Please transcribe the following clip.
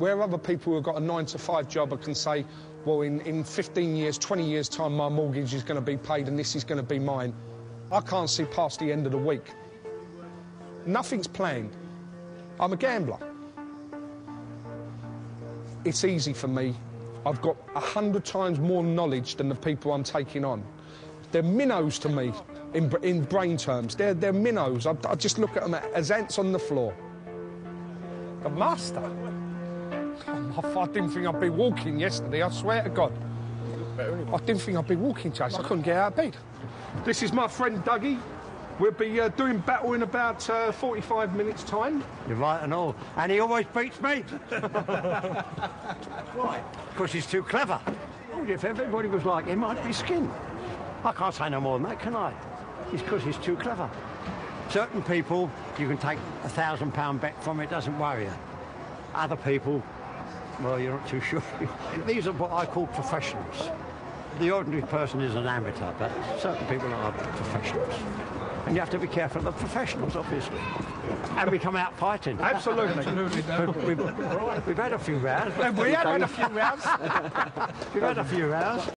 Where other people who've got a nine to five job can say, well, in, in 15 years, 20 years' time, my mortgage is going to be paid and this is going to be mine. I can't see past the end of the week. Nothing's planned. I'm a gambler. It's easy for me. I've got a hundred times more knowledge than the people I'm taking on. They're minnows to me in, in brain terms. They're, they're minnows. I, I just look at them as ants on the floor. The master. Oh, I didn't think I'd be walking yesterday, I swear to God. I didn't think I'd be walking, Chase. I couldn't get out of bed. This is my friend Dougie. We'll be uh, doing battle in about uh, 45 minutes' time. You're right and all. And he always beats me. Why? Because he's too clever. Oh, if everybody was like him, I'd be skinned. I can't say no more than that, can I? It's because he's too clever. Certain people, you can take a thousand pound bet from, it doesn't worry you. Other people, well, you're not too sure. These are what I call professionals. The ordinary person is an amateur, but certain people are professionals. And you have to be careful of the professionals, obviously. And we come out fighting. Absolutely. We've, we've had a few rounds. we have had a few rounds. We've had a few rounds.